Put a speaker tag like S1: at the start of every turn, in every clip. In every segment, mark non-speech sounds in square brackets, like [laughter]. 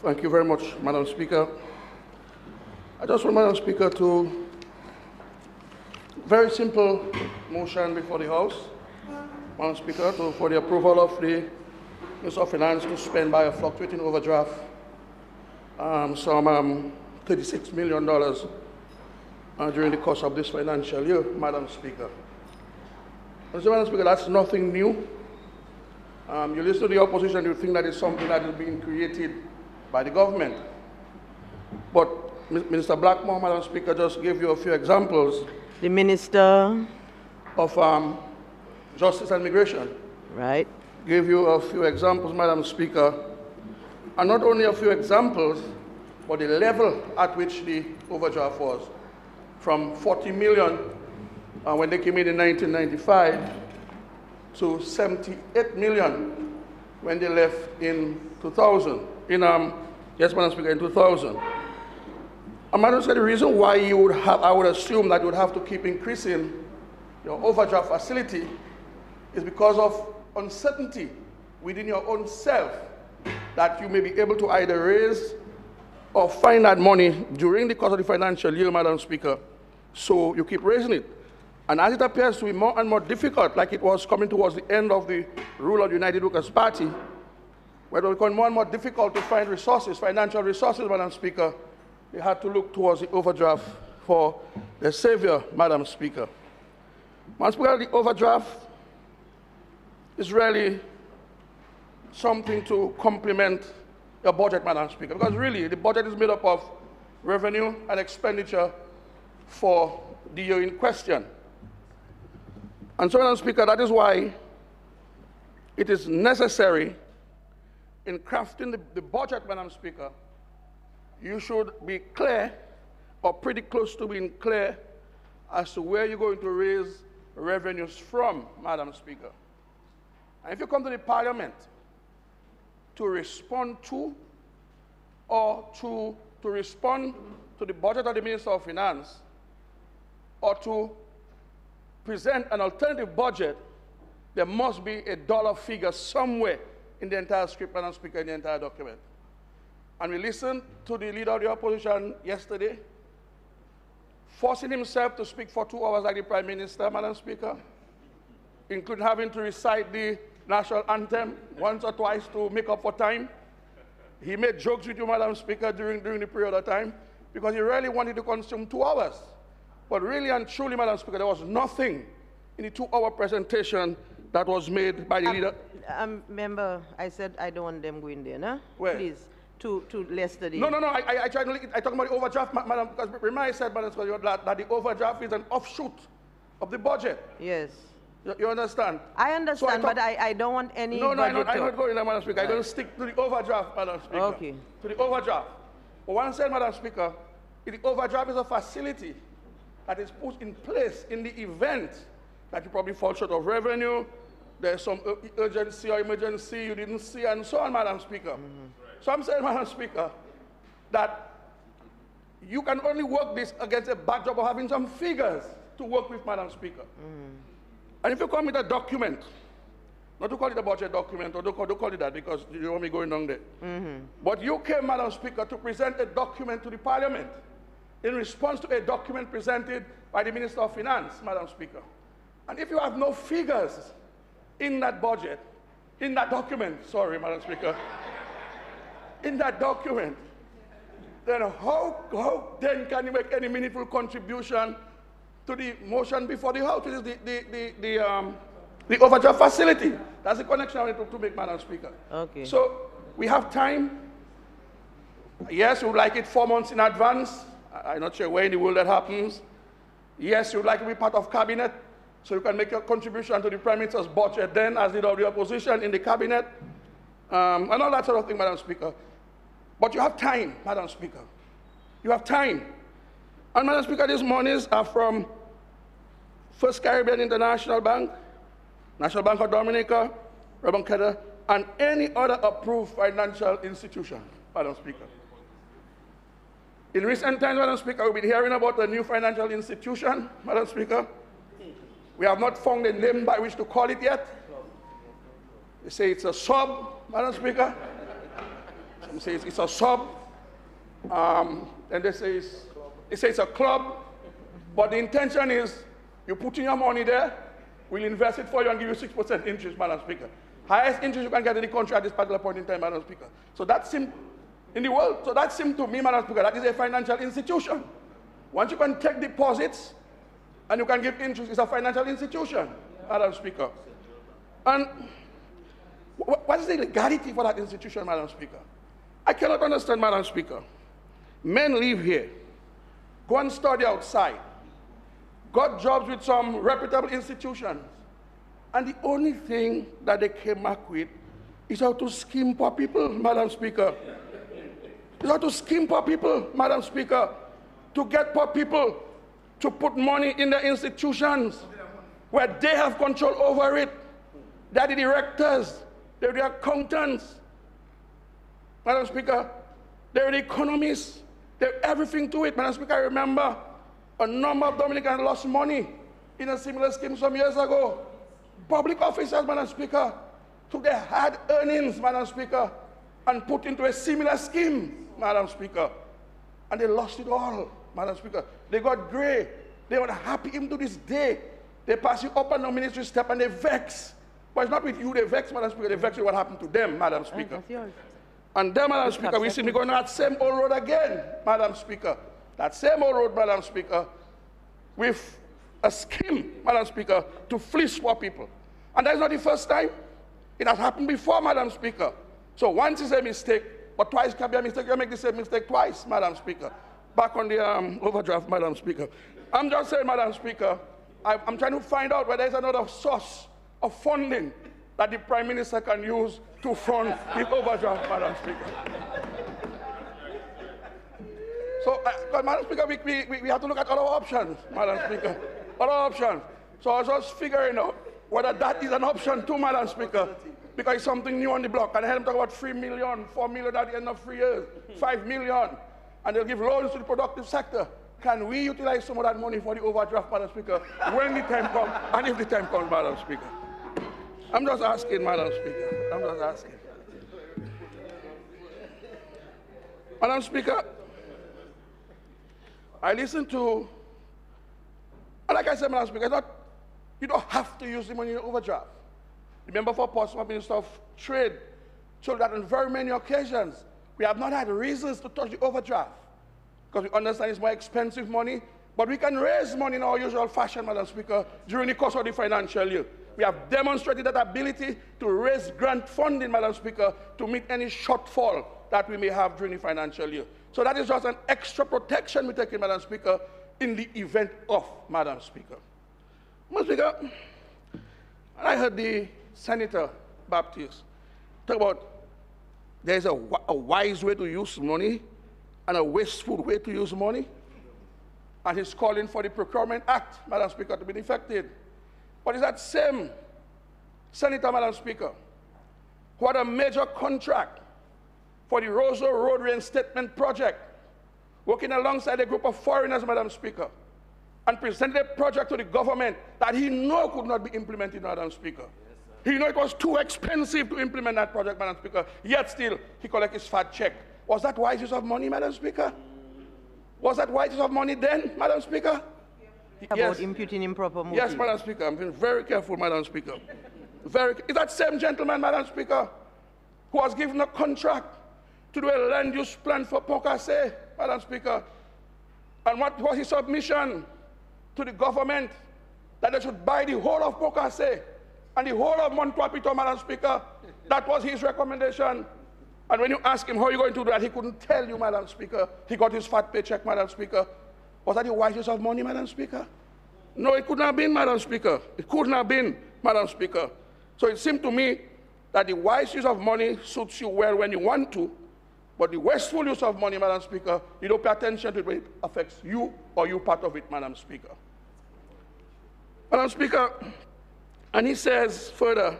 S1: Thank you very much, Madam Speaker. I just want Madam Speaker to very simple motion before the House, Madam Speaker, to, for the approval of the Minister of Finance to spend by a fluctuating overdraft um, some um, $36 million uh, during the course of this financial year, Madam Speaker. Madam Speaker, that's nothing new. Um, you listen to the opposition, you think that is something that is being created by the government. But Minister Blackmore, Madam Speaker, just gave you a few examples
S2: The minister,
S1: of um, justice and migration.
S2: right?
S1: Gave you a few examples, Madam Speaker, and not only a few examples, but the level at which the overdraft was from 40 million uh, when they came in in 1995 to 78 million when they left in 2000. In um, yes, Madam Speaker, in 2000. And Madam Speaker, the reason why you would have, I would assume that you would have to keep increasing your overdraft facility is because of uncertainty within your own self that you may be able to either raise or find that money during the course of the financial year, Madam Speaker. So you keep raising it. And as it appears to be more and more difficult, like it was coming towards the end of the rule of the United Workers' Party, where it becoming more and more difficult to find resources, financial resources, Madam Speaker, they had to look towards the overdraft for their savior, Madam Speaker. Madam Speaker, the overdraft is really something to complement your budget, Madam Speaker, because really the budget is made up of revenue and expenditure for the year in question. And so, Madam Speaker, that is why it is necessary in crafting the, the budget, Madam Speaker, you should be clear or pretty close to being clear as to where you're going to raise revenues from, Madam Speaker. And if you come to the Parliament to respond to or to, to respond to the budget of the Minister of Finance or to present an alternative budget, there must be a dollar figure somewhere in the entire script, Madam Speaker, in the entire document. And we listened to the leader of the opposition yesterday, forcing himself to speak for two hours like the Prime Minister, Madam Speaker, including having to recite the national anthem once or twice to make up for time. He made jokes with you, Madam Speaker, during, during the period of time because he really wanted to consume two hours. But really and truly, Madam Speaker, there was nothing in the two hour presentation that was made by the leader.
S2: Um, member, I said I don't want them going there, no?
S1: Where?
S2: Please, to, to Leicester.
S1: No, no, no. I, I, I tried to. I talk about the overdraft, ma- madam, because remember I said, madam, that, that the overdraft is an offshoot of the budget.
S2: Yes.
S1: You, you understand?
S2: I understand, so I
S1: talk-
S2: but I, I don't want any
S1: No, no, I'm not, I'm not going there, Madam Speaker. I'm going to stick to the overdraft, Madam Speaker.
S2: Okay.
S1: To the overdraft. But one said, Madam Speaker, the overdraft is a facility that is put in place in the event that you probably fall short of revenue, there's some urgency or emergency you didn't see, and so on, Madam Speaker. Mm-hmm. So I'm saying, Madam Speaker, that you can only work this against a backdrop of having some figures to work with, Madam Speaker. Mm-hmm. And if you come with a document, not to call it a budget document, or don't call, don't call it that because you want me going down there. Mm-hmm. But you came, Madam Speaker, to present a document to the Parliament in response to a document presented by the Minister of Finance, Madam Speaker. And if you have no figures in that budget, in that document, sorry, Madam Speaker, in that document, then how, how then can you make any meaningful contribution to the motion before the House, which is the, the, the, the, um, the overdraft facility? That's the connection I want to, to make, Madam Speaker.
S2: Okay.
S1: So we have time. Yes, you would like it four months in advance. I- I'm not sure where in the world that happens. Yes, you would like to be part of cabinet, so you can make your contribution to the Prime Minister's budget then, as did all the opposition in the cabinet, um, and all that sort of thing, Madam Speaker. But you have time, Madam Speaker. You have time. And Madam Speaker, these monies are from First Caribbean International Bank, National Bank of Dominica, Robin Kedder, and any other approved financial institution, Madam Speaker. In recent times, Madam Speaker, we've been hearing about a new financial institution, Madam Speaker. We have not found a name by which to call it yet. They say it's a sub, Madam Speaker. Some say it's a sub. Um, and they say it's, they say it's a club. But the intention is you put in your money there, we'll invest it for you and give you 6% interest, Madam Speaker. Highest interest you can get in the country at this particular point in time, Madam Speaker. So that seems, in the world, so that seems to me, Madam Speaker, that is a financial institution. Once you can take deposits and you can give interest, it's a financial institution, Madam Speaker. And what is the legality for that institution, Madam Speaker? I cannot understand, Madam Speaker. Men live here, go and study outside, got jobs with some reputable institutions, and the only thing that they came back with is how to scheme poor people, Madam Speaker. Is how to scheme poor people, Madam Speaker, to get poor people to put money in the institutions where they have control over it. They're the directors, they're the accountants. Madam Speaker, they're the economists. They're everything to it. Madam Speaker, I remember a number of Dominicans lost money in a similar scheme some years ago. Public officers, Madam Speaker, took their hard earnings, Madam Speaker, and put into a similar scheme, Madam Speaker. And they lost it all, Madam Speaker. They got gray. They were happy even to this day. They pass you up on the ministry step and they vex. But it's not with you they vex, Madam Speaker. They vex with what happened to them, Madam Speaker. And then, Madam Speaker, we see me going that same old road again, Madam Speaker. That same old road, Madam Speaker, with a scheme, Madam Speaker, to fleece poor people. And that's not the first time. It has happened before, Madam Speaker. So once is a mistake, but twice can be a mistake. You make the same mistake twice, Madam Speaker. Back on the um, overdraft, Madam Speaker. I'm just saying, Madam Speaker, I, I'm trying to find out whether there's another source of funding that the Prime Minister can use to fund the overdraft, Madam Speaker. So, uh, Madam Speaker, we, we, we have to look at other options, Madam Speaker. Other options. So I was just figuring out whether that is an option too, Madam Speaker, because it's something new on the block. And I heard them talk about 3 million, 4 million at the end of three years, 5 million, and they'll give loans to the productive sector. Can we utilize some of that money for the overdraft, Madam Speaker, when the time comes, and if the time comes, Madam Speaker? I'm just asking, Madam Speaker. I'm just asking. Madam Speaker, I listened to, and like I said, Madam Speaker, not, you don't have to use the money in overdraft. Remember, for Portsmouth Minister of Trade told that on very many occasions, we have not had reasons to touch the overdraft because we understand it's more expensive money, but we can raise money in our usual fashion, Madam Speaker, during the course of the financial year. We have demonstrated that ability to raise grant funding, Madam Speaker, to meet any shortfall that we may have during the financial year. So that is just an extra protection we take in, Madam Speaker, in the event of, Madam Speaker. Madam Speaker, I heard the Senator Baptiste talk about there's a, a wise way to use money and a wasteful way to use money. And he's calling for the Procurement Act, Madam Speaker, to be defected. But it's that same Senator, Madam Speaker, who had a major contract for the Roseau Road Reinstatement Project, working alongside a group of foreigners, Madam Speaker, and presented a project to the government that he knew could not be implemented, Madam Speaker. He knew it was too expensive to implement that project, Madam Speaker, yet still he collected his fat check. Was that wise use of money, Madam Speaker? Was that wise use of money then, Madam Speaker?
S2: About yes. imputing improper motive.
S1: Yes, Madam Speaker. I'm being very careful, Madam Speaker. Very. Is that same gentleman, Madam Speaker, who was given a contract to do a land use plan for Pont Cassé, Madam Speaker? And what was his submission to the government? That they should buy the whole of Pont Cassé and the whole of Morne Trois Pitons, Madam Speaker. That was his recommendation. And when you ask him how are you going to do that, he couldn't tell you, Madam Speaker. He got his fat paycheck, Madam Speaker. Was that the wise use of money, Madam Speaker? No, it could not have been, Madam Speaker. It could not have been, Madam Speaker. So it seemed to me that the wise use of money suits you well when you want to, but the wasteful use of money, Madam Speaker, you don't pay attention to it when it affects you or you part of it, Madam Speaker. Madam Speaker, and he says further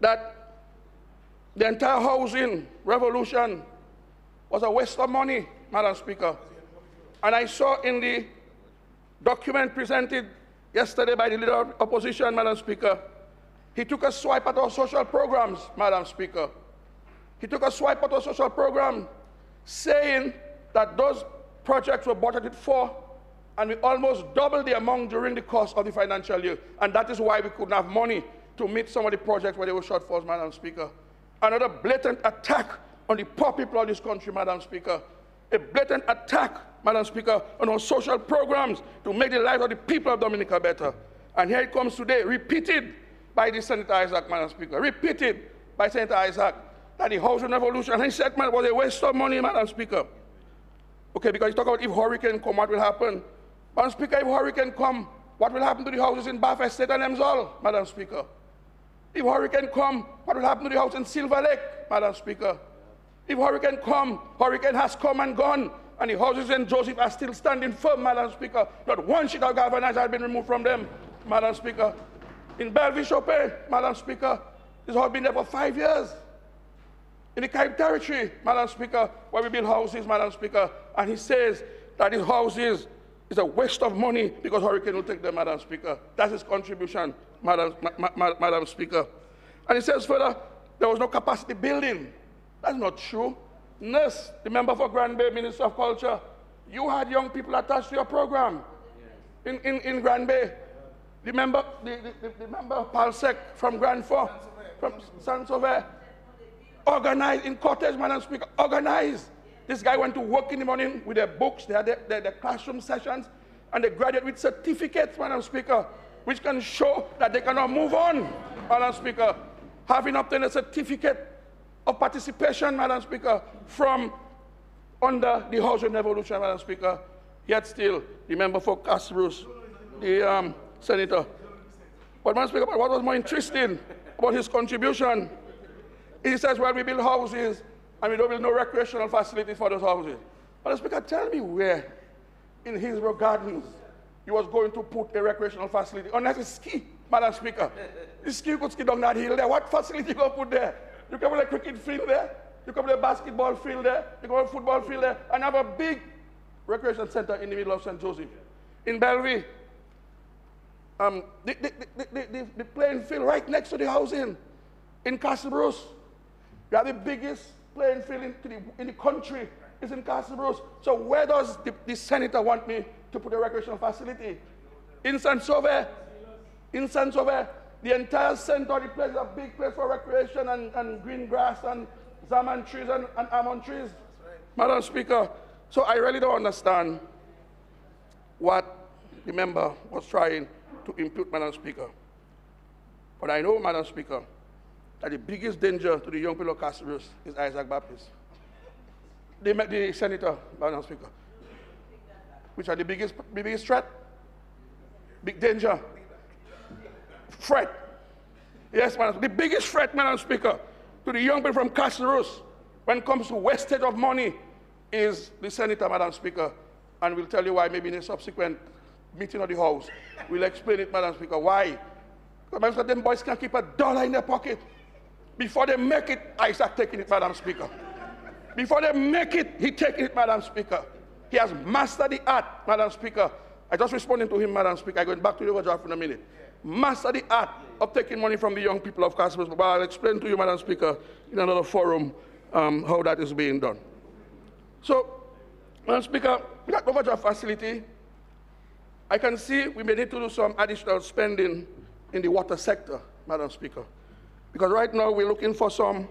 S1: that the entire housing revolution was a waste of money, Madam Speaker. And I saw in the document presented yesterday by the leader of opposition, Madam Speaker, he took a swipe at our social programs, Madam Speaker. He took a swipe at our social program saying that those projects were budgeted for and we almost doubled the amount during the course of the financial year. And that is why we couldn't have money to meet some of the projects where they were shortfalls, Madam Speaker. Another blatant attack on the poor people of this country, Madam Speaker. A blatant attack, Madam Speaker, on our social programs to make the lives of the people of Dominica better. And here it comes today, repeated by the Senator Isaac, Madam Speaker, repeated by Senator Isaac, that the housing revolution, and man, was a waste of money, Madam Speaker. Okay, because you talk about if hurricane come, what will happen? Madam Speaker, if hurricane come, what will happen to the houses in Bath Estate and Elmshall, Madam Speaker? If hurricane come, what will happen to the house in Silver Lake, Madam Speaker? If hurricane come, hurricane has come and gone, and the houses in Joseph are still standing firm, Madam Speaker. Not one sheet of galvanized has been removed from them, Madam Speaker. In Bellevue Chopin, Madam Speaker, this has been there for five years. In the Carib territory, Madam Speaker, where we build houses, Madam Speaker, and he says that his houses is a waste of money because hurricane will take them, Madam Speaker. That's his contribution, Madam, ma ma Madam Speaker. And he says further, there was no capacity building. That's not true. Nurse, the member for Grand Bay, Minister of Culture, you had young people attached to your program in, in, in Grand Bay. Remember the, the, the member Palsec from Grand Fond, from Saint-Sauveur, organized in Cortez, Madam Speaker, organized. This guy went to work in the morning with their books, they had their, their, their classroom sessions, and they graduate with certificates, Madam Speaker, which can show that they cannot move on, Madam Speaker, having obtained a certificate of participation, Madam Speaker, from under the housing revolution, Madam Speaker, yet still the member for Castle the um, senator. But Madam Speaker, what was more interesting about his contribution, he says, well, we build houses and we don't build no recreational facilities for those houses. Madam Speaker, tell me where in Hillsborough Gardens you was going to put a recreational facility, unless it's ski, Madam Speaker. the ski could ski down that hill there. What facility you going to put there? You can put a cricket field there. You can put a basketball field there. You can put a football field there. And have a big recreation center in the middle of St. Joseph. In Bellevue, um, the, the, the, the, playing field right next to the housing in Castle Bruce. You have the biggest playing field in, the, in the country is in Castle Bruce. So where does the, the senator want me to put a recreational facility? In Saint-Sauveur. In Saint-Sauveur. The entire center, the place is a big place for recreation and, and green grass and zaman trees and, and almond trees. Right. Madam Speaker, so I really don't understand what the member was trying to impute, Madam Speaker. But I know, Madam Speaker, that the biggest danger to the young people of Castle is Isaac Baptiste. The, the senator, Madam Speaker. Which are the biggest, the biggest threat? Big danger threat. Yes, Madam The biggest threat, Madam Speaker, to the young people from Castle when it comes to wastage of money is the senator, Madam Speaker. And we'll tell you why maybe in a subsequent meeting of the House. We'll explain it, Madam Speaker. Why? Because them boys can't keep a dollar in their pocket. Before they make it, Isaac taking it, Madam Speaker. Before they make it, he taking it, Madam Speaker. He has mastered the art, Madam Speaker. I just responding to him, Madam Speaker. I'm going back to the overdraft in a minute master the art of taking money from the young people of Castle. But I'll explain to you, Madam Speaker, in another forum um, how that is being done. So, Madam Speaker, with that overdraft facility, I can see we may need to do some additional spending in the water sector, Madam Speaker. Because right now we're looking for some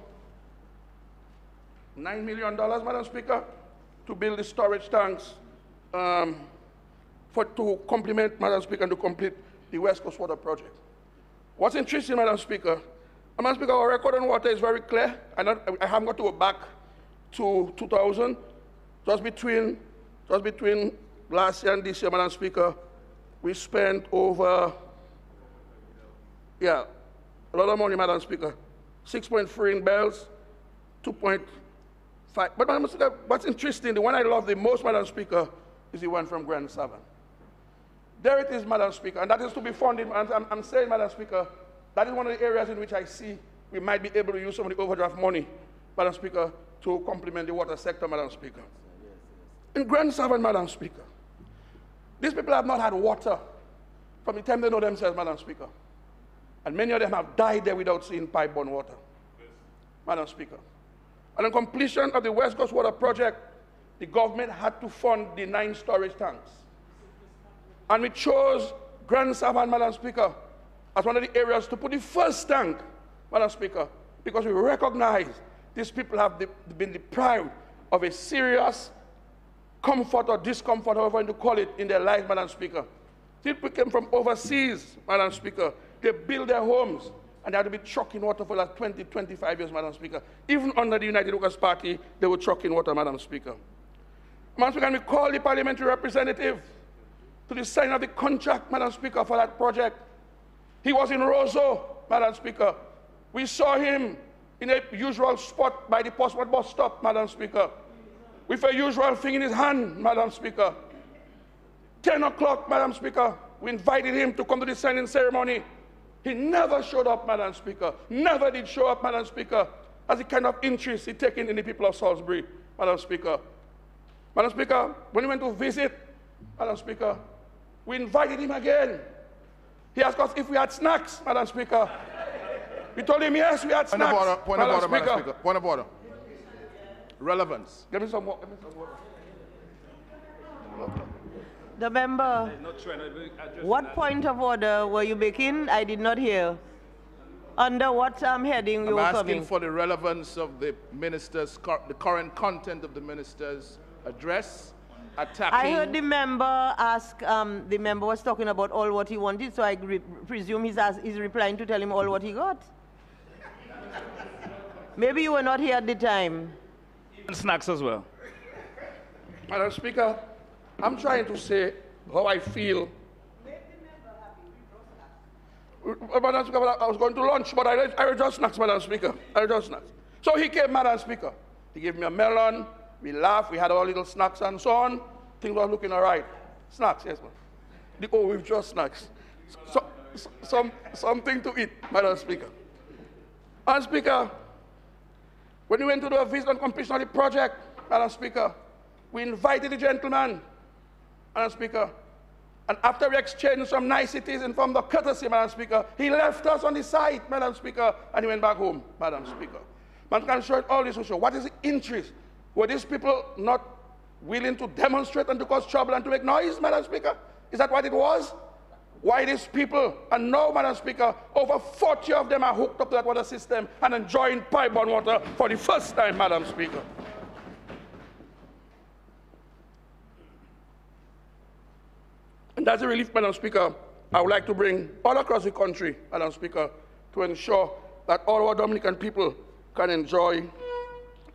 S1: $9 million, Madam Speaker, to build the storage tanks um, for, to complement, Madam Speaker, and to complete the West Coast Water Project. What's interesting, Madam Speaker, Madam Speaker, our record on water is very clear. I, not, I haven't got to go back to 2000. Just between, just between last year and this year, Madam Speaker, we spent over, yeah, a lot of money, Madam Speaker. 6.3 in bells, 2.5. But Madam Speaker, what's interesting, the one I love the most, Madam Speaker, is the one from Grand Savanne. There it is, Madam Speaker, and that is to be funded. I'm, I'm, saying, Madam Speaker, that is one of the areas in which I see we might be able to use some of the overdraft money, Madam Speaker, to complement the water sector, Madam Speaker. In Grand Savanne, Madam Speaker, these people have not had water from the time they know themselves, Madam Speaker. And many of them have died there without seeing pipe-borne water. Yes. Madam Speaker. And on completion of the West Coast Water Project, the government had to fund the nine storage tanks. And we chose Grand Savanne, Madam Speaker, as one of the areas to put the first tank, Madam Speaker, because we recognize these people have been deprived of a serious comfort or discomfort, however you call it, in their life, Madam Speaker. People came from overseas, Madam Speaker. They build their homes, and they had to be trucking water for like 20, 25 years, Madam Speaker. Even under the United Workers' Party, they were trucking water, Madam Speaker. Madam Speaker, we call the parliamentary representative to the sign of the contract, Madam Speaker, for that project. He was in Roseau, Madam Speaker. We saw him in a usual spot by the Portsmouth bus stop, Madam Speaker, with a usual thing in his hand, Madam Speaker. 10 o'clock, Madam Speaker, we invited him to come to the signing ceremony. He never showed up, Madam Speaker. Never did show up, Madam Speaker, as the kind of interest he taken in the people of Salisbury, Madam Speaker. Madam Speaker, when he went to visit, Madam Speaker, we invited him again. He asked us if we had snacks, Madam Speaker. We told him, yes, we had
S3: point
S1: snacks.
S3: Of order, point
S1: Madam
S3: of order,
S1: Speaker.
S3: Madam Speaker. Point of order. Relevance.
S1: Give me some. Give me some water.
S2: The member, what point of order were you making? I did not hear. Under what um, heading you
S3: I'm
S2: were
S3: asking
S2: coming?
S3: for the relevance of the minister's, cur- the current content of the minister's address, attacking.
S2: I heard the member ask, um, the member was talking about all what he wanted, so I re- presume he's, ask, he's replying to tell him all what he got. Maybe you were not here at the time.
S4: And snacks as well.
S1: Madam Speaker, I'm trying to say how I feel. Madam Speaker, I was going to lunch, but I, I just snacks, Madam Speaker. I just snacks. So he came, Madam Speaker. He gave me a melon. We laughed. We had our little snacks and so on. Things were looking all right. Snacks, yes, ma'am. Oh, we've just snacks. So, so, some, something to eat, Madam Speaker. Madam Speaker, when we went to do a visit on completion of the project, Madam Speaker, we invited the gentleman, Madam Speaker, and after we exchanged some niceties and from the courtesy, Madam Speaker, he left us on the side, Madam Speaker, and he went back home, Madam Speaker. Man can show all this show. What is the interest? Were these people not willing to demonstrate and to cause trouble and to make noise, Madam Speaker? Is that what it was? Why these people, and now, Madam Speaker, over 40 of them are hooked up to that water system and enjoying pipe on water for the first time, Madam Speaker. And that's a relief, Madam Speaker, I would like to bring all across the country, Madam Speaker, to ensure that all our Dominican people can enjoy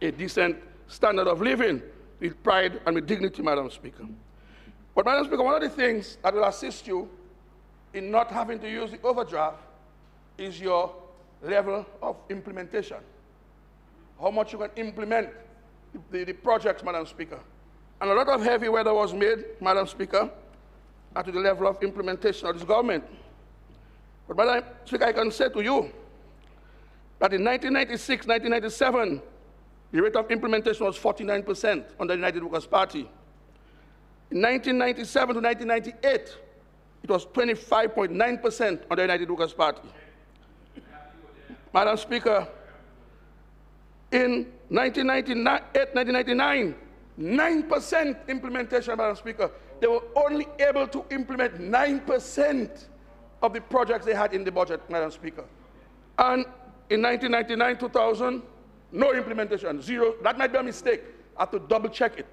S1: a decent standard of living with pride and with dignity, Madam Speaker. But, Madam Speaker, one of the things that will assist you in not having to use the overdraft is your level of implementation. How much you can implement the, the projects, Madam Speaker. And a lot of heavy weather was made, Madam Speaker, to the level of implementation of this government. But Madam Speaker, I can say to you that in 1996, 1997, the rate of implementation was 49% under the United Workers' Party. In 1997 to 1998, it was 25.9% under the United Workers' Party. Madam Speaker, in 1998, 1999, 9% implementation, Madam Speaker. They were only able to implement 9% of the projects they had in the budget, Madam Speaker. And in 1999, 2000, no implementation, zero. That might be a mistake. I have to double check it.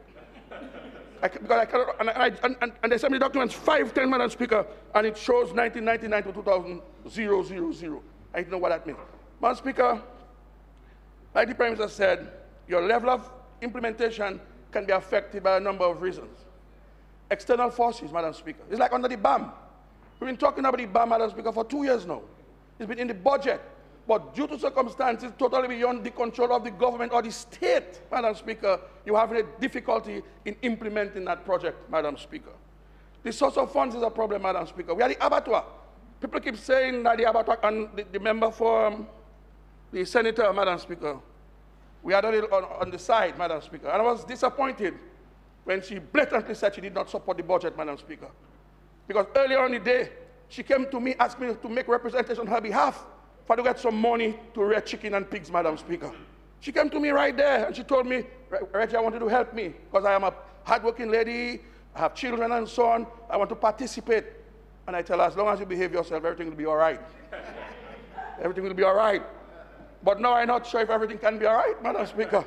S1: I, because I cannot, and, I, and, and, and they sent me documents 510, Madam Speaker, and it shows 1999 to 2000, zero, zero, zero. I don't know what that means. Madam Speaker, like the Prime Minister said, your level of implementation can be affected by a number of reasons. External forces, Madam Speaker. It's like under the BAM. We've been talking about the BAM, Madam Speaker, for two years now. It's been in the budget. But due to circumstances totally beyond the control of the government or the state, Madam Speaker, you have a difficulty in implementing that project, Madam Speaker. The source of funds is a problem, Madam Speaker. We are the abattoir. People keep saying that the abattoir, and the, the member for um, the senator, Madam Speaker, we are on, on the side, Madam Speaker. And I was disappointed when she blatantly said she did not support the budget, Madam Speaker. Because earlier on the day, she came to me asked me to make representation on her behalf for to get some money to rear chicken and pigs, Madam Speaker. She came to me right there and she told me, Reggie, I want you to help me because I am a hardworking lady, I have children and so on. I want to participate. And I tell her, as long as you behave yourself, everything will be all right. [laughs] everything will be all right. But now I'm not sure if everything can be all right, Madam Speaker.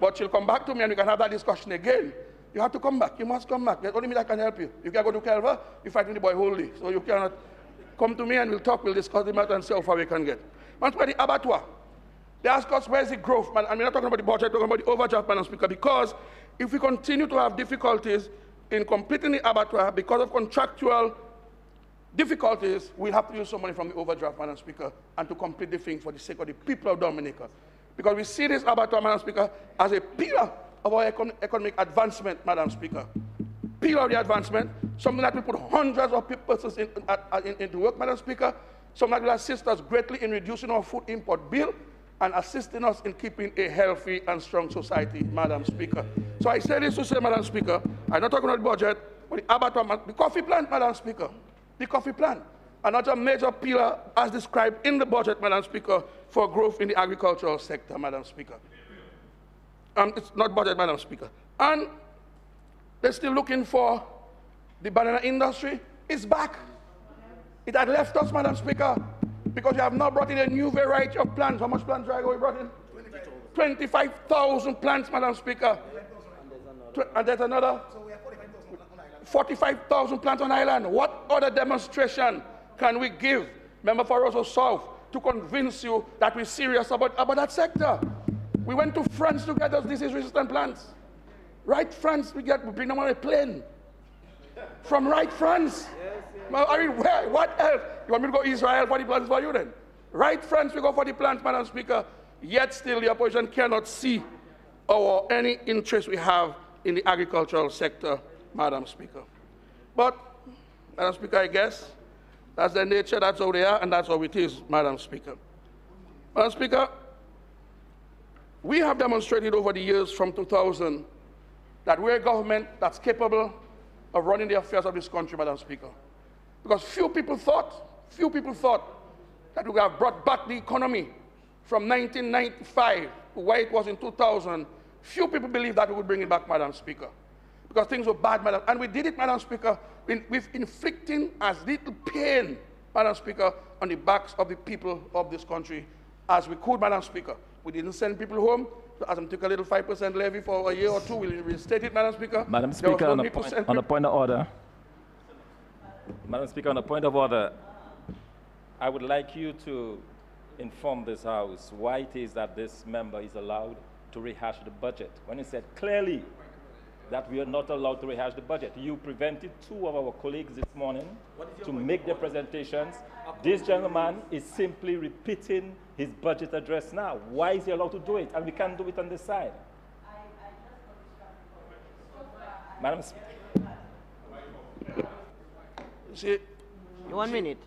S1: But she'll come back to me and we can have that discussion again. You have to come back. You must come back. There's only me that can help you. You can go to Kelva, you fighting the boy wholly. So you cannot come to me and we'll talk, we'll discuss the matter and see how far we can get. Once by the abattoir, they ask us where's the growth, man. And we're not talking about the budget, we're talking about the overdraft, Madam Speaker, because if we continue to have difficulties in completing the abattoir because of contractual difficulties, we'll have to use some money from the overdraft, Madam Speaker, and to complete the thing for the sake of the people of Dominica. Because we see this abattoir, Madam Speaker, as a pillar of our econ economic advancement, Madam Speaker. Pillar of the advancement, something that will put hundreds of people in, in, into work, Madam Speaker, something that will assist us greatly in reducing our food import bill and assisting us in keeping a healthy and strong society, Madam Speaker. So I say this to say, Madam Speaker, I'm not talking about the budget, but the abattoir, the coffee plant, Madam Speaker, the coffee plant, another major pillar as described in the budget, Madam Speaker, for growth in the agricultural sector, Madam Speaker. Um, it's not budget, Madam Speaker. And they're still looking for the banana industry. It's back. It had left us, Madam Speaker, because you have now brought in a new variety of plants. How much plants have we brought in? 25,000 plants, Madam Speaker. And there's another 45,000 plants on island. What other demonstration can we give, Member for Roseau South, to convince you that we're serious about, about that sector? We went to France to get those disease-resistant plants. Right France, we get we bring them on a plane. From right France. Yes, yes. I mean, where, what else? You want me to go to Israel for the plants for you then? Right France, we go for the plants, Madam Speaker. Yet still the opposition cannot see or any interest we have in the agricultural sector, Madam Speaker. But, Madam Speaker, I guess that's the nature, that's how they are, and that's how it is, Madam Speaker. Madam Speaker, we have demonstrated over the years from 2000 that we're a government that's capable of running the affairs of this country, Madam Speaker. Because few people thought, few people thought that we would have brought back the economy from 1995 to where it was in 2000. Few people believed that we would bring it back, Madam Speaker. Because things were bad, Madam. And we did it, Madam Speaker, in, with inflicting as little pain, Madam Speaker, on the backs of the people of this country as we could, Madam Speaker. We didn't send people home. As them took a little 5% levy for a year or two, we'll reinstate it, Madam Speaker.
S4: Madam Speaker, on a, point, on a point of order. Madam Speaker, on a point of order, I would like you to inform this House why it is that this member is allowed to rehash the budget. When he said clearly that we are not allowed to rehash the budget. You prevented two of our colleagues this morning to make their presentations. This gentleman is simply repeating his budget address now. Why is he allowed to do it? And we can't do it on this side. Madam
S2: See, one minute.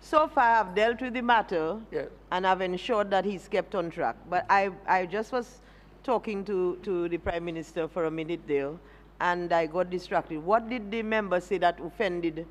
S2: So far, I've dealt with the matter yes. and I've ensured that he's kept on track. But I, I just was talking to, to the Prime Minister for a minute there and I got distracted. What did the member say that offended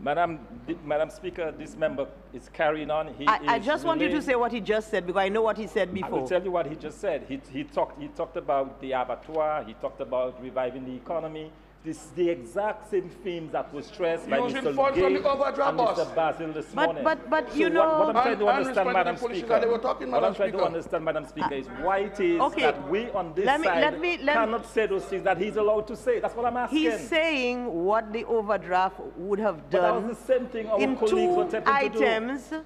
S4: Madam, Madam Speaker, this member is carrying on.
S2: He I, I just want you to say what he just said because I know what he said before.
S4: I will tell you what he just said. He, he, talked, he talked about the abattoir, he talked about reviving the economy, this is the exact same themes that was stressed by Mr. Lugay and Mr. Basil this
S2: but,
S4: morning.
S2: But, but,
S4: so
S2: you know...
S4: What, what I'm trying to understand, Madam Speaker, they were talking, Madam what I'm trying to understand, Madam Speaker, is why it is [laughs] okay. that we on this let me, side let me, let cannot say those things that he's allowed to say. That's what I'm asking.
S2: He's saying what the overdraft would have done. But
S4: that was the same thing our
S2: in
S4: colleagues
S2: were
S4: attempting
S2: items, to do.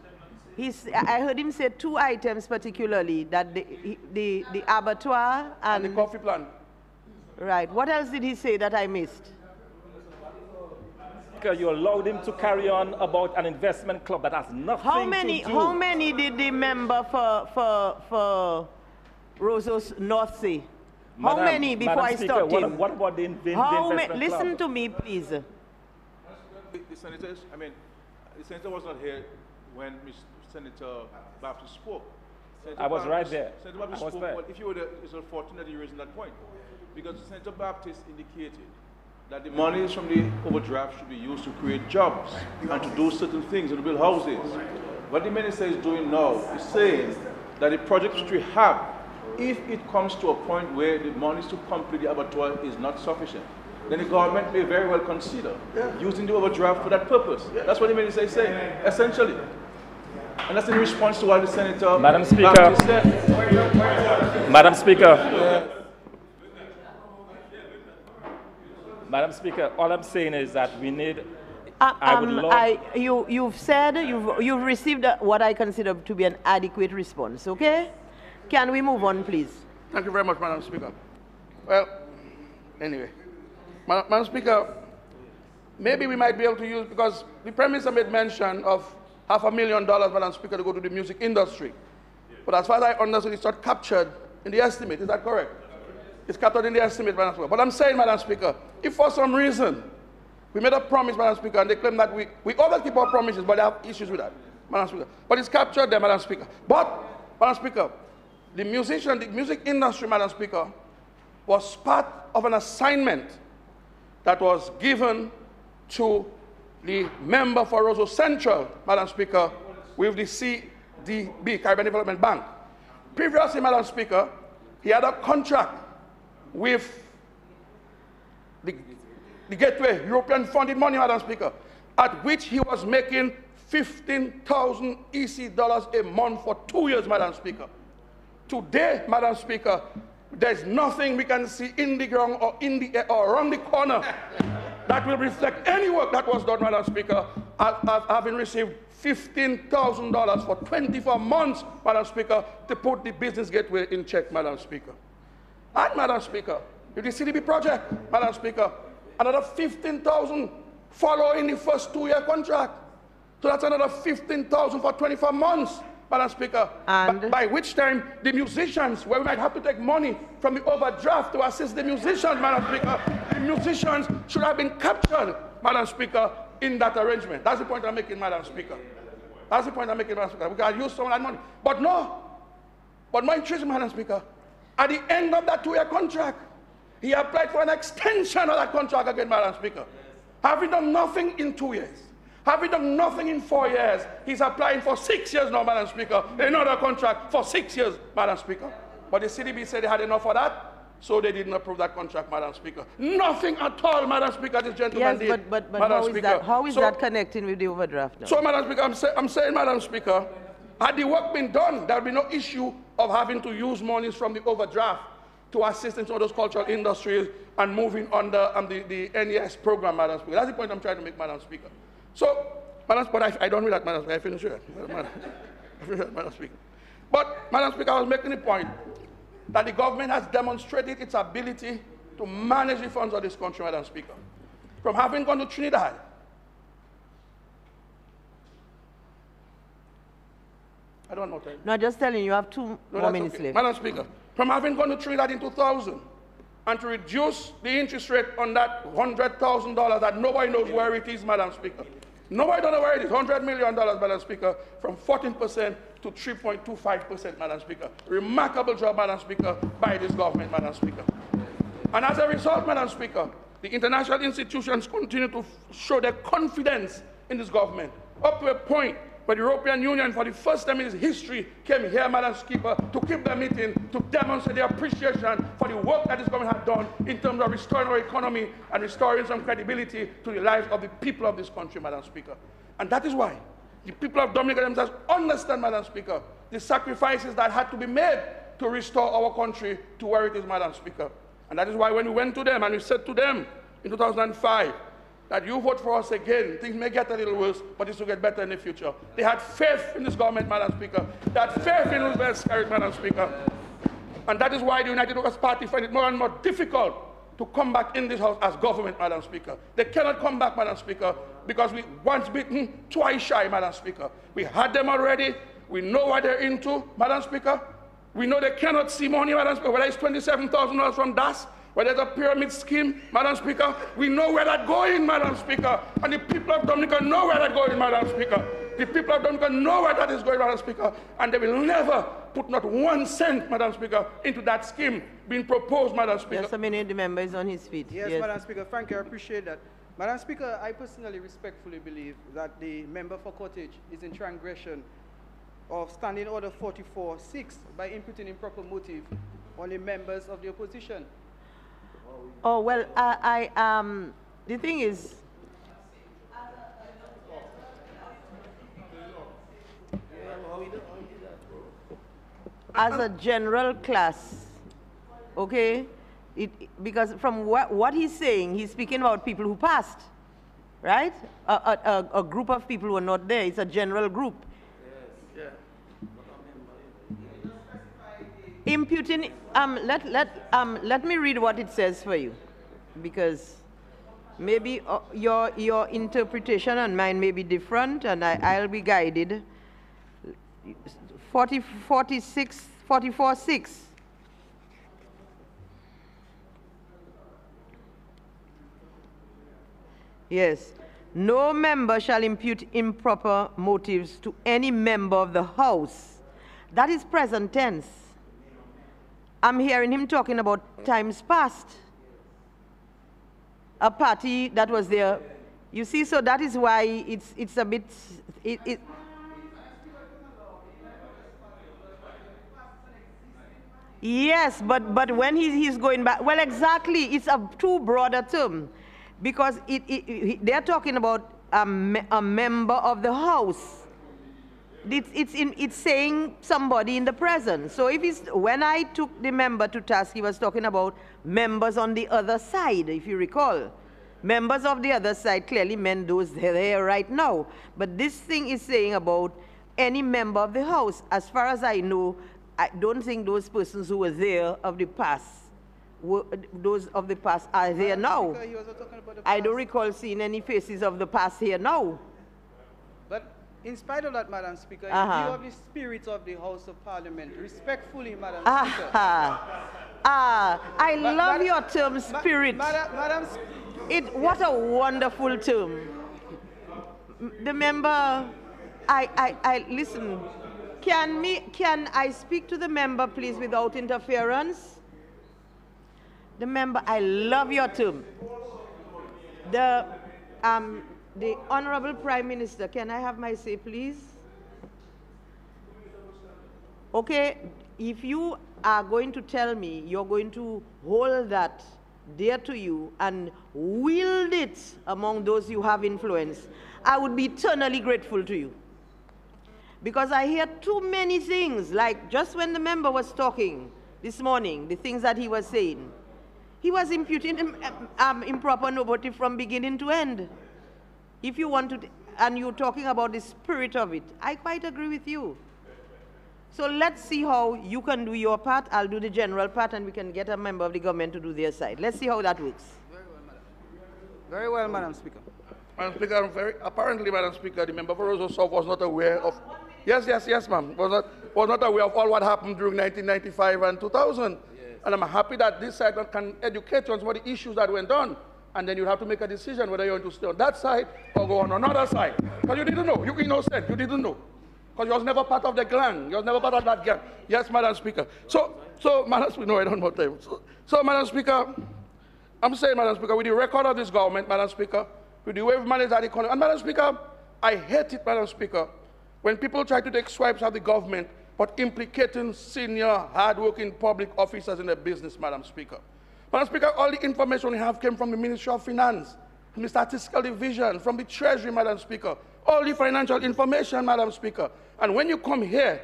S2: He's, I heard him say two items particularly, that the, the, the abattoir and,
S1: and the coffee plant.
S2: Right. What else did he say that I missed?
S4: Because you allowed him to carry on about an investment club that has nothing
S2: how many,
S4: to do.
S2: How many did the member for, for, for Roseau's North say? How Madam, many before
S4: Madam
S2: I
S4: Speaker,
S2: stopped
S4: what,
S2: him?
S4: What about the, the,
S2: how
S4: the
S2: investment Listen club? to me, please. The,
S5: the senators, I mean, the senator was not here when Senator Baptiste spoke. Senator
S4: I was Baptiste, right there.
S5: Senator Baptiste spoke, well, if you were there, it's unfortunate you raised that point. Because Senator Baptiste indicated that the monies from the overdraft should be used to create jobs and to do certain things and to build houses. What the minister is doing now is saying that the projects which we have if it comes to a point where the monies to complete the abattoir is not sufficient, then the government may very well consider yeah. using the overdraft for that purpose. Yeah. That's what the minister is saying, essentially. And that's in response to what the senator.
S4: Madam Speaker. Madam Speaker. Yeah. Madam Speaker, all I'm saying is that we need
S2: uh, I would um, love. I, you, you've said you've, you've received a, what I consider to be an adequate response, okay? Can we move on, please?
S1: Thank you very much, Madam Speaker. Well, anyway, Madam, Madam Speaker, maybe we might be able to use, because the Prime Minister made mention of half a million dollars, Madam Speaker, to go to the music industry. But as far as I understand, it's not captured in the estimate. Is that correct? It's captured in the estimate, Madam Speaker. But I'm saying, Madam Speaker, if for some reason we made a promise, Madam Speaker, and they claim that we, we always keep our promises, but they have issues with that, Madam Speaker. But it's captured there, Madam Speaker. But, Madam Speaker, the musician, the music industry, Madam Speaker, was part of an assignment that was given to the member for Roseau Central, Madam Speaker, with the CDB, Caribbean Development Bank. Previously, Madam Speaker, he had a contract with the the Gateway, European funded money, Madam Speaker, at which he was making 15,000 EC dollars a month for two years, Madam Speaker. Today, Madam Speaker, there's nothing we can see in the ground or in the air or around the corner [laughs] that will reflect any work that was done, Madam Speaker, having received $15,000 for 24 months, Madam Speaker, to put the business gateway in check, Madam Speaker. And, Madam Speaker, with the CDB project, Madam Speaker, another 15,000 following the first two-year contract. So that's another 15,000 for 24 months, Madam Speaker.
S2: And
S1: by, by, which time the musicians, where we might have to take money from the overdraft to assist the musicians, Madam Speaker, the musicians should have been captured, Madam Speaker, in that arrangement. That's the point I'm making, Madam Speaker. That's the point I'm making, Madam Speaker. We can use some of that money. But no. But my interest, Madam Speaker, at the end of that two-year contract, he applied for an extension of that contract again, Madam Speaker. Having done nothing in two years, having done nothing in four years, he's applying for six years now, Madam Speaker. Another contract for six years, Madam Speaker. But the CDB said they had enough for that. So they didn't approve that contract, Madam Speaker. Nothing at all, Madam Speaker, this gentleman
S2: yes, did. but, but, but Madam how, Speaker. Is that, how is so, that connecting with the overdraft now?
S1: So, Madam Speaker, I'm, say, I'm saying, Madam Speaker, had the work been done, there would be no issue of having to use monies from the overdraft to assist in some of those cultural industries and moving under um, the, the NES program, Madam Speaker. That's the point I'm trying to make, Madam Speaker. So, Madam, but I, I don't read that, Madam Speaker. I finish it. Madam, [laughs] Madam Speaker. But, Madam Speaker, I was making the point that the government has demonstrated its ability to manage the funds of this country, Madam Speaker. From having gone to Trinidad, I don't know. Time.
S2: No, just telling you, you have two no, more minutes okay. left.
S1: Madam Speaker, from having gone to Trinidad in 2000 and to reduce the interest rate on that $100,000 that nobody knows where it is, Madam Speaker. Nobody knows where it is, $100 million, Madam Speaker, from 14% to 3.25%, Madam Speaker. Remarkable job, Madam Speaker, by this government, Madam Speaker. And as a result, Madam Speaker, the international institutions continue to show their confidence in this government, up to a point but the European Union, for the first time in its history, came here, Madam Speaker, to keep the meeting, to demonstrate their appreciation for the work that this government has done in terms of restoring our economy and restoring some credibility to the lives of the people of this country, Madam Speaker. And that is why the people of Dominica themselves understand, Madam Speaker, the sacrifices that had to be made to restore our country to where it is, Madam Speaker. And that is why when we went to them and we said to them in 2005, that you vote for us again, things may get a little worse, but this will get better in the future. They had faith in this government, Madam Speaker. Had faith in Elizabeth Skerrit, Madam Speaker. And that is why the United Workers' Party find it more and more difficult to come back in this house as government, Madam Speaker. They cannot come back, Madam Speaker, because we once beaten, twice shy, Madam Speaker. We had them already. We know what they're into, Madam Speaker. We know they cannot see money, Madam Speaker, whether it's $27,000 from DAS where there's a pyramid scheme, Madam Speaker, we know where that's going, Madam Speaker. And the people of Dominica know where that's going, Madam Speaker. The people of Dominica know where that is going, Madam Speaker. And they will never put not one cent, Madam Speaker, into that scheme being proposed, Madam Speaker.
S2: Yes, I mean, the member is on his feet.
S6: Yes, yes, Madam Speaker, thank you. I appreciate that. Madam Speaker, I personally respectfully believe that the member for Cottage is in transgression of Standing Order 44-6 by imputing improper motive on the members of the opposition?
S2: Oh, well, I, I um, the thing is, as a general class, okay, it, because from what, what he's saying, he's speaking about people who passed, right? A, a, a, group of people who are not there. It's a general group. Imputing, um, let, let, um, let me read what it says for you, because maybe uh, your, your interpretation and mine may be different, and I, I'll be guided. 40, 46, 44, 6. Yes. No member shall impute improper motives to any member of the House. That is present tense. I'm hearing him talking about times past. A party that was there. You see, so that is why it's, it's a bit, it, it, Yes, but, but when he, he's going back, well, exactly, it's a too broader term because it, it, it, they're talking about a, me, a, member of the house. It's, it's, in, it's saying somebody in the present. So if it's, when I took the member to task, he was talking about members on the other side, if you recall. Members of the other side clearly meant those there right now. But this thing is saying about any member of the house. As far as I know, I don't think those persons who were there of the past those of the past are there now. I don't recall seeing any faces of the past here now.
S6: But in spite of that, Madam Speaker, uh -huh. in view of the spirit of the House of Parliament, respectfully, Madam uh -huh. Speaker. [laughs]
S2: Ah, I Ma love Ma your term spirit. Ma Madam, Madam it, what a wonderful term. The member, I, I, I, listen, can, me, can I speak to the member, please, without interference? the member, I love your term. The, um, the Honorable Prime Minister, can I have my say, please? Okay, if you are going to tell me you're going to hold that dear to you and wield it among those you have influence, I would be eternally grateful to you. Because I hear too many things, like just when the member was talking this morning, the things that he was saying. He was imputing um, um, improper motive from beginning to end. If you want to, and you're talking about the spirit of it, I quite agree with you. So let's see how you can do your part, I'll do the general part, and we can get a member of the government to do their side. Let's see how that works.
S6: Very well, Madam. Very well, Madam Speaker.
S1: Madam Speaker, very, apparently, Madam Speaker, the member for Roseau South was not aware of, yes, yes, yes, ma'am, was not, was not aware of all what happened during 1995 and 2000. And I'm happy that this side can educate you on some of the issues that went on. And then you have to make a decision whether you want to stay on that side or go on another side. Because you didn't know. You innocent. You didn't know. Because you was never part of the gang. You was never part of that gang. Yes, Madam Speaker. So, so Madam Speaker, no, I don't know time. So, so, Madam Speaker, I'm saying, Madam Speaker, with the record of this government, Madam Speaker, with the way we manage that economy, and Madam Speaker, I hate it, Madam Speaker, when people try to take swipes at the government but implicating senior, hardworking public officers in the business, Madam Speaker. Madam Speaker, all the information we have came from the Ministry of Finance, from the Statistical Division, from the Treasury, Madam Speaker. All the financial information, Madam Speaker. And when you come here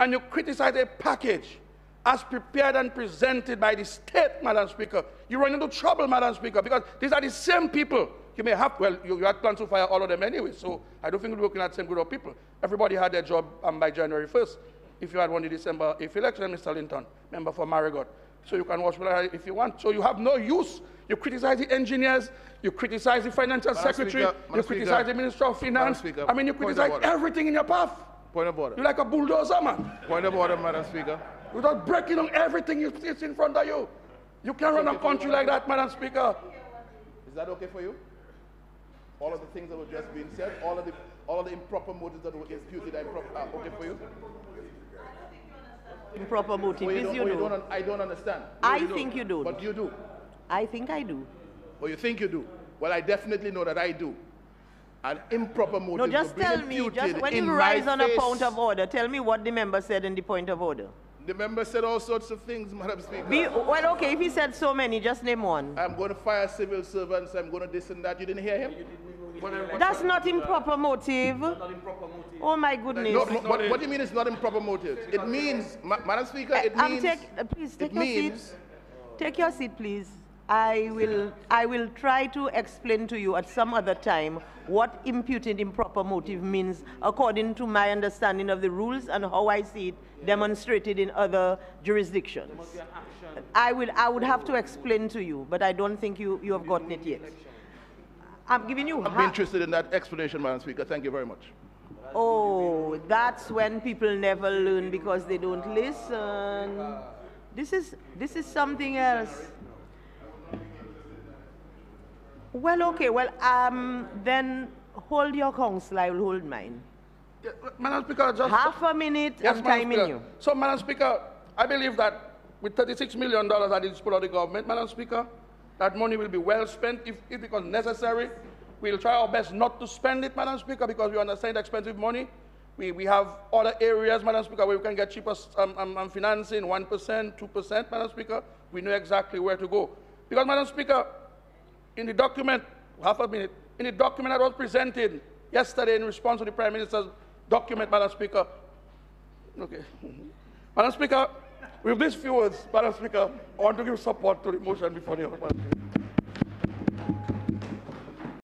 S1: and you criticize a package as prepared and presented by the state, Madam Speaker, you run into trouble, Madam Speaker, because these are the same people. You may have, well, you, you had plans to fire all of them anyway, so I don't think we're looking at the same group of people. Everybody had their job um, by January 1st if you had won the December if election, Mr. Linton, member for Marigot. So you can watch if you want. So you have no use. You criticize the engineers, you criticize the financial Madam secretary, Speaker, you criticize Speaker, the Minister of Finance. Speaker, I mean, you criticize everything in your path.
S5: Point of order.
S1: You're like a bulldozer, man.
S5: Point of order, Madam Speaker.
S1: You're breaking on everything you see in front of you. You can't run a country like that, Madam Speaker.
S5: Is that okay for you? All of the things that were just being said, all of the all of the improper motives that were imputed are, improper, are okay for you?
S2: Improper motive. Well, you,
S5: you, don't, I don't understand.
S2: I think you do.
S5: But you do.
S2: I think I do.
S5: Well, you think you do. Well, I definitely know that I do.
S3: an improper motive
S2: No, just tell me, just when you rise on face. a point of order, tell me what the member said in the point of order.
S3: The member said all sorts of things, Madam Speaker.
S2: Be, well, okay, if he said so many, just name one.
S3: I'm going to fire civil servants, I'm going to this and that. You didn't hear him?
S2: That's not improper motive. Not improper motive. Oh my goodness. No,
S3: no, what, what do you mean it's not improper motive? It means, Madam Speaker, it
S2: uh,
S3: means...
S2: Take, uh, please, take your means, seat. Take your seat, please. I will, I will try to explain to you at some other time what imputed improper motive means according to my understanding of the rules and how I see it demonstrated in other jurisdictions. I, will, I would have to explain to you, but I don't think you, you have gotten it yet. I'm giving you...
S3: I'm interested in that explanation, Madam Speaker. Thank you very much.
S2: Oh, that's when people never learn because they don't listen. This is, this is something else. Well, okay. Well, um, then hold your counsel. I will hold mine.
S1: Yeah, Madam Speaker, just
S2: half a minute. Yes, I'm timing
S1: Speaker.
S2: you.
S1: So, Madam Speaker, I believe that with 36 million dollars at the disposal of the government, Madam Speaker, that money will be well spent if if it becomes necessary. We'll try our best not to spend it, Madam Speaker, because we understand expensive money. We, we have other areas, Madam Speaker, where we can get cheaper um, um, um financing, 1%, 2%, Madam Speaker. We know exactly where to go. Because, Madam Speaker, in the document, half a minute, in the document that was presented yesterday in response to the Prime Minister's document, Madam Speaker, okay. [laughs] Madam Speaker, with these few words, Madam Speaker, I want to give support to the motion before the